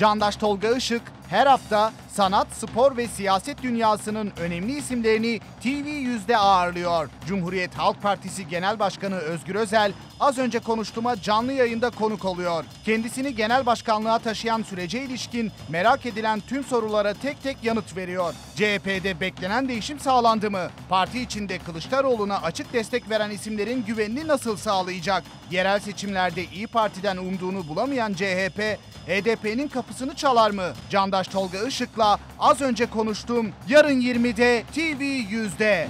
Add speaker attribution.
Speaker 1: Candaş Tolga Işık her hafta sanat, spor ve siyaset dünyasının önemli isimlerini TV100'de ağırlıyor. Cumhuriyet Halk Partisi Genel Başkanı Özgür Özel az önce konuştuğuma canlı yayında konuk oluyor. Kendisini genel başkanlığa taşıyan sürece ilişkin merak edilen tüm sorulara tek tek yanıt veriyor. CHP'de beklenen değişim sağlandı mı? Parti içinde Kılıçdaroğlu'na açık destek veren isimlerin güvenini nasıl sağlayacak? Yerel seçimlerde İyi Parti'den umduğunu bulamayan CHP, HDP'nin kapısını çalar mı? Candaş Tolga Işık'la az önce konuştuğum yarın 20'de TV100'de.